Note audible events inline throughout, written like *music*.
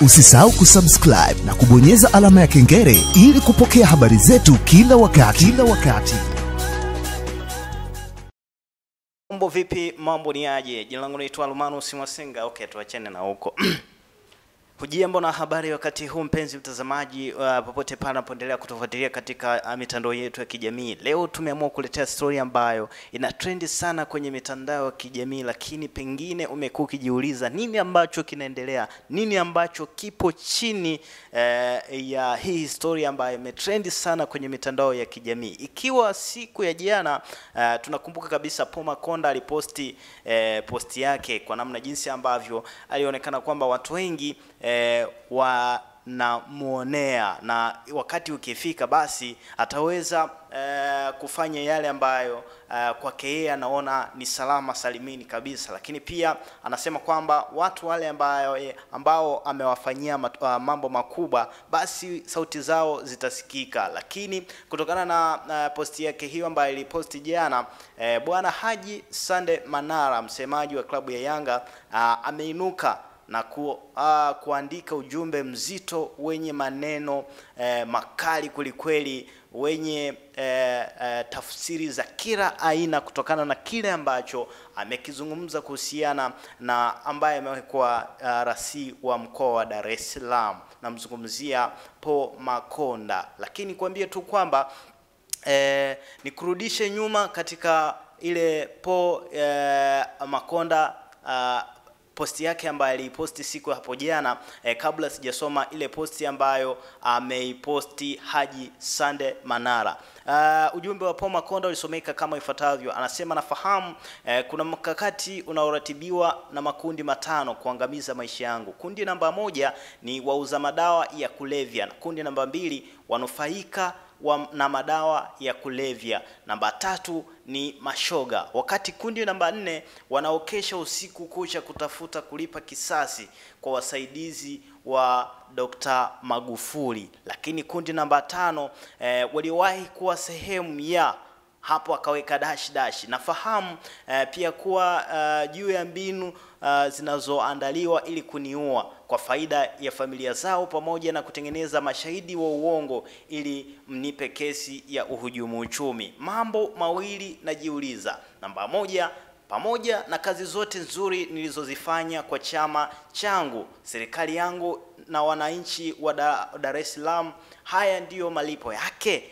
Usisahau kusubscribe na kubonyeza alama ya kengele ili kupokea habari zetu kila wakati, kila wakati. Mambo vipi? Mambo ni aje? Jina langu naitwa Almanus Mwasinga. Okay, tuachane na huko. *clears throat* Hujambo na habari wakati huu mpenzi mtazamaji, uh, popote pale unapoendelea kutufuatilia katika uh, mitandao yetu ya kijamii. Leo tumeamua kuletea story ambayo ina trendi sana kwenye mitandao ya kijamii, lakini pengine umekuwa ukijiuliza nini ambacho kinaendelea, nini ambacho kipo chini uh, ya hii story ambayo imetrendi sana kwenye mitandao ya kijamii. Ikiwa siku ya jana uh, tunakumbuka kabisa Paul Makonda aliposti uh, posti yake kwa namna jinsi ambavyo alionekana kwamba watu wengi eh, wanamwonea na wakati ukifika basi ataweza eh, kufanya yale ambayo eh, kwake yeye anaona ni salama salimini kabisa, lakini pia anasema kwamba watu wale ambayo, eh, ambao amewafanyia uh, mambo makubwa basi sauti zao zitasikika, lakini kutokana na uh, posti yake hiyo ambayo iliposti jana eh, bwana Haji Sande Manara msemaji wa klabu ya Yanga uh, ameinuka na ku, uh, kuandika ujumbe mzito wenye maneno eh, makali kwelikweli wenye eh, eh, tafsiri za kila aina kutokana na kile ambacho amekizungumza kuhusiana na ambaye amekuwa uh, rasi wa mkoa wa Dar es Salaam, namzungumzia Po Makonda, lakini kuambie tu kwamba eh, nikurudishe nyuma katika ile Po eh, Makonda uh, posti yake ambayo aliiposti siku hapo jana eh, kabla sijasoma ile posti ambayo ameiposti Haji Sande Manara. Uh, ujumbe wa Paul Makonda ulisomeka kama ifuatavyo. Anasema nafahamu eh, kuna mkakati unaoratibiwa na makundi matano kuangamiza maisha yangu. Kundi namba moja ni wauza madawa ya kulevya, kundi namba mbili wanufaika wa, na madawa ya kulevya. Namba tatu ni mashoga, wakati kundi namba nne wanaokesha usiku kucha kutafuta kulipa kisasi kwa wasaidizi wa Dr. Magufuli. Lakini kundi namba tano eh, waliwahi kuwa sehemu ya hapo akaweka dash dash. Nafahamu eh, pia kuwa uh, juu ya mbinu uh, zinazoandaliwa ili kuniua kwa faida ya familia zao pamoja na kutengeneza mashahidi wa uongo ili mnipe kesi ya uhujumu uchumi. Mambo mawili najiuliza. Namba moja, pamoja na kazi zote nzuri nilizozifanya kwa chama changu, serikali yangu na wananchi wa Dar es Salaam, haya ndiyo malipo yake.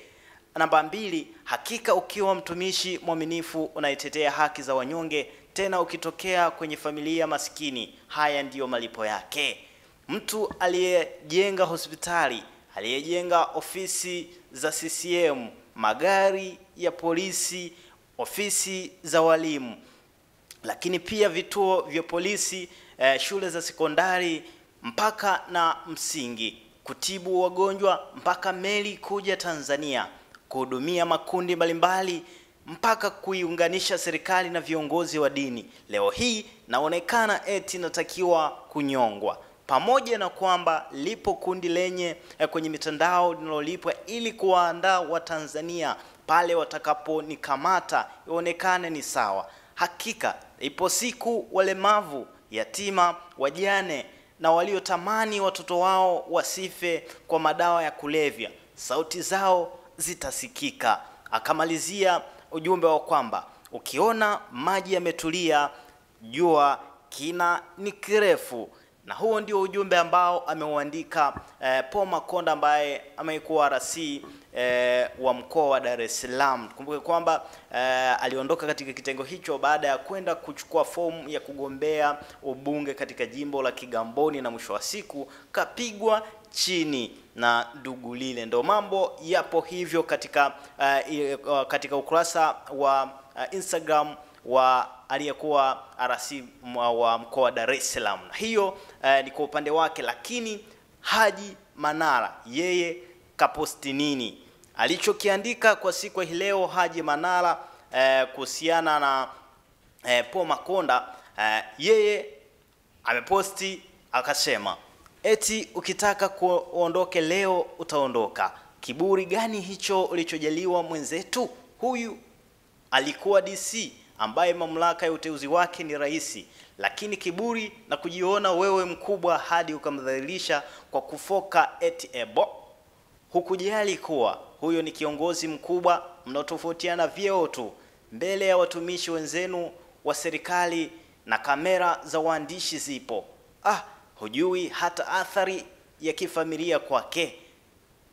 Namba mbili, hakika ukiwa mtumishi mwaminifu unaitetea haki za wanyonge, tena ukitokea kwenye familia maskini, haya ndiyo malipo yake. Mtu aliyejenga hospitali, aliyejenga ofisi za CCM, magari ya polisi, ofisi za walimu, lakini pia vituo vya polisi, eh, shule za sekondari mpaka na msingi, kutibu wagonjwa mpaka meli kuja Tanzania kuhudumia makundi mbalimbali mpaka kuiunganisha serikali na viongozi wa dini. Leo hii naonekana eti natakiwa kunyongwa, pamoja na kwamba lipo kundi lenye eh, kwenye mitandao linalolipwa ili kuwaandaa Watanzania pale watakaponikamata ionekane ni sawa. Hakika ipo siku walemavu, yatima, wajane na waliotamani watoto wao wasife kwa madawa ya kulevya, sauti zao zitasikika. Akamalizia ujumbe wa kwamba ukiona maji yametulia, jua kina ni kirefu. Na huo ndio ujumbe ambao ameuandika eh, Paul Makonda ambaye amekuwa rasi eh, wa mkoa wa Dar es Salaam. Kumbuke kwamba eh, aliondoka katika kitengo hicho baada ya kwenda kuchukua fomu ya kugombea ubunge katika jimbo la Kigamboni, na mwisho wa siku kapigwa chini na dugu lile. Ndo mambo yapo hivyo katika uh, katika ukurasa wa uh, Instagram wa aliyekuwa RC wa mkoa wa Dar es Salaam. Hiyo eh, ni kwa upande wake, lakini Haji Manara yeye kaposti nini? Alichokiandika kwa siku hii leo Haji Manara eh, kuhusiana na eh, Paul Makonda eh, yeye ameposti akasema eti ukitaka kuondoke leo utaondoka. Kiburi gani hicho ulichojaliwa mwenzetu? Huyu alikuwa DC ambaye mamlaka ya uteuzi wake ni rais, lakini kiburi na kujiona wewe mkubwa hadi ukamdhalilisha kwa kufoka eti ebo hukujali kuwa huyo ni kiongozi mkubwa, mnaotofautiana vyeo tu mbele ya watumishi wenzenu wa serikali na kamera za waandishi zipo. Ah, hujui hata athari ya kifamilia kwake.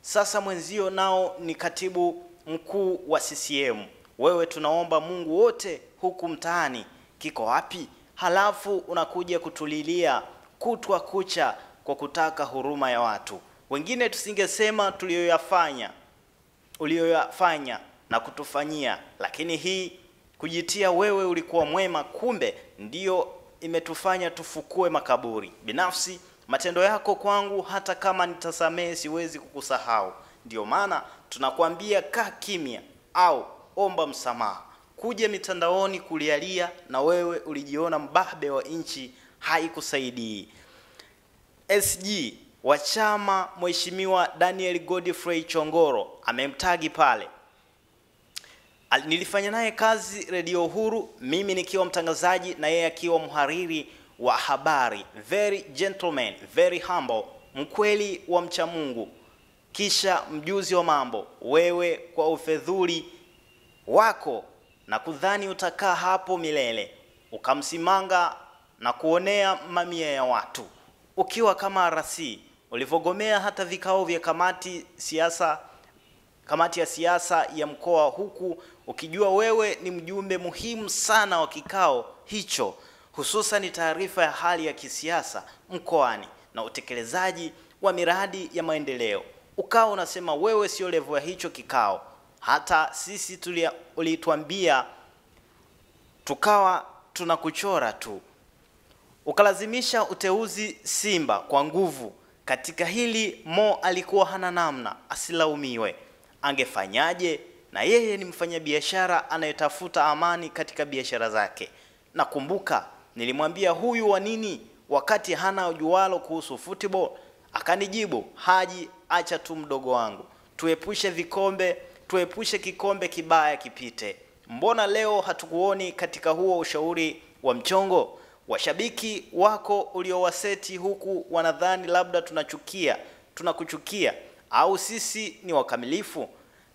Sasa mwenzio nao ni katibu mkuu wa CCM. Wewe tunaomba Mungu wote huku mtaani kiko wapi? Halafu unakuja kutulilia kutwa kucha kwa kutaka huruma ya watu wengine. Tusingesema tuliyoyafanya uliyoyafanya na kutufanyia, lakini hii kujitia wewe ulikuwa mwema, kumbe ndiyo imetufanya tufukue makaburi. Binafsi matendo yako kwangu, hata kama nitasamehe, siwezi kukusahau. Ndiyo maana tunakwambia kaa kimya au omba msamaha. Kuja mitandaoni kulialia na wewe ulijiona mbabe wa nchi haikusaidii. SG wa chama Mheshimiwa Daniel Godfrey Chongoro amemtagi pale. Al- Nilifanya naye kazi redio Uhuru, mimi nikiwa mtangazaji na yeye akiwa mhariri wa habari. Very gentleman, very humble, mkweli wa mcha Mungu, kisha mjuzi wa mambo. Wewe kwa ufedhuli wako na kudhani utakaa hapo milele, ukamsimanga na kuonea mamia ya watu ukiwa kama RC ulivyogomea hata vikao vya kamati siasa kamati ya siasa ya mkoa, huku ukijua wewe ni mjumbe muhimu sana wa kikao hicho, hususan taarifa ya hali ya kisiasa mkoani na utekelezaji wa miradi ya maendeleo. Ukawa unasema wewe sio levo ya hicho kikao, hata sisi ulituambia tukawa tunakuchora tu ukalazimisha uteuzi Simba kwa nguvu. Katika hili Mo alikuwa hana namna, asilaumiwe. Angefanyaje? Na yeye ni mfanyabiashara anayetafuta amani katika biashara zake. Nakumbuka nilimwambia huyu wa nini wakati hana ujualo kuhusu football, akanijibu Haji, acha tu mdogo wangu, tuepushe vikombe, tuepushe kikombe kibaya kipite. Mbona leo hatukuoni katika huo ushauri wa mchongo? Washabiki wako uliowaseti huku wanadhani labda tunachukia, tunakuchukia au sisi ni wakamilifu?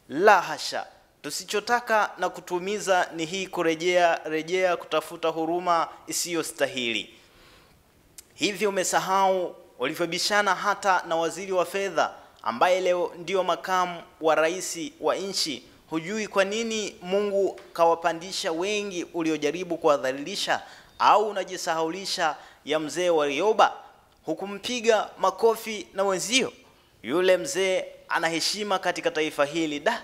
La hasha. Tusichotaka na kutumiza ni hii kurejea rejea kutafuta huruma isiyostahili. Hivi umesahau ulivyobishana hata na waziri wa fedha ambaye leo ndio makamu wa rais wa nchi? Hujui kwa nini Mungu kawapandisha wengi uliojaribu kuwadhalilisha? Au unajisahaulisha ya mzee wa Rioba hukumpiga makofi na wenzio? Yule mzee ana heshima katika taifa hili da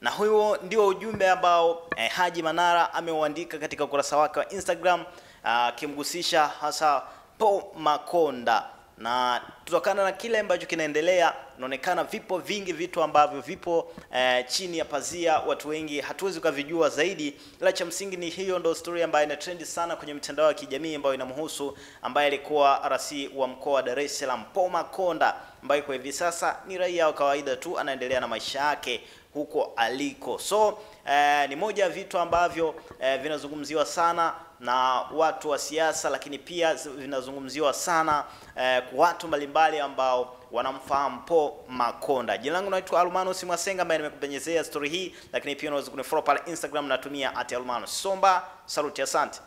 na huo ndio ujumbe ambao eh, Haji Manara ameuandika katika ukurasa wake wa Instagram akimgusisha hasa Po Makonda, na kutokana na kile ambacho kinaendelea, inaonekana vipo vingi vitu ambavyo vipo eh, chini ya pazia, watu wengi hatuwezi kuvijua zaidi, ila cha msingi ni hiyo ndo story ambayo ina trend sana kwenye mitandao ya kijamii ambayo inamhusu ambaye alikuwa RC wa mkoa wa Dar es Salaam Paul Makonda, ambaye kwa hivi sasa ni raia wa kawaida tu, anaendelea na maisha yake huko aliko. So eh, ni moja ya vitu ambavyo eh, vinazungumziwa sana na watu wa siasa, lakini pia vinazungumziwa sana eh, kwa watu mbalimbali ambao wanamfahamu Po Makonda. Jina langu naitwa Almanus Mwasenga ambaye nimekupenyezea story hii, lakini pia unaweza kunifollow pale Instagram natumia @almanus Somba. Saluti, asante.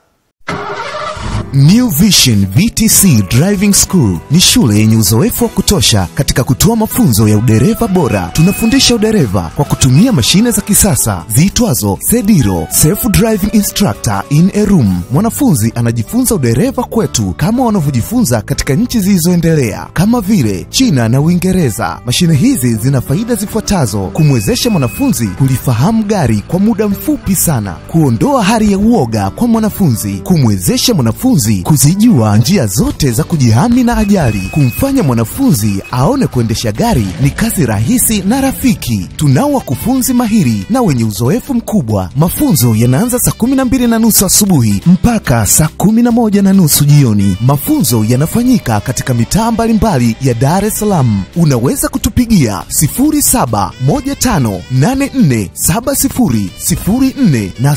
New Vision VTC Driving School ni shule yenye uzoefu wa kutosha katika kutoa mafunzo ya udereva bora. Tunafundisha udereva kwa kutumia mashine za kisasa ziitwazo Sediro, Self Driving Instructor in a Room. Mwanafunzi anajifunza udereva kwetu kama wanavyojifunza katika nchi zilizoendelea kama vile China na Uingereza. Mashine hizi zina faida zifuatazo: kumwezesha mwanafunzi kulifahamu gari kwa muda mfupi sana, kuondoa hali ya uoga kwa mwanafunzi, kumwezesha mwanafunzi mwanafunzi kuzijua njia zote za kujihami na ajali, kumfanya mwanafunzi aone kuendesha gari ni kazi rahisi na rafiki. Tunao wakufunzi mahiri na wenye uzoefu mkubwa. Mafunzo yanaanza saa kumi na mbili na nusu asubuhi mpaka saa kumi na moja na nusu jioni. Mafunzo yanafanyika katika mitaa mbalimbali ya Dar es Salaam. Unaweza kutupigia 0715847004 na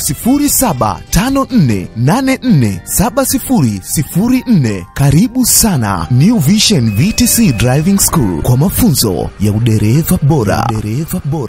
0754847004. Karibu sana New Vision VTC Driving School kwa mafunzo ya udereva bora. Udereva bora.